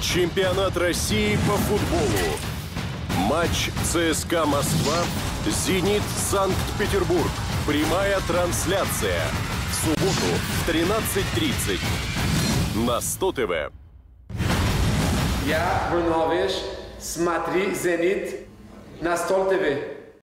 Чемпионат России по футболу. Матч ЦСКА Москва. Зенит Санкт-Петербург. Прямая трансляция. В субботу в 13.30 на 100 ТВ. Я Брунович, смотри «Зенит» на 100 ТВ.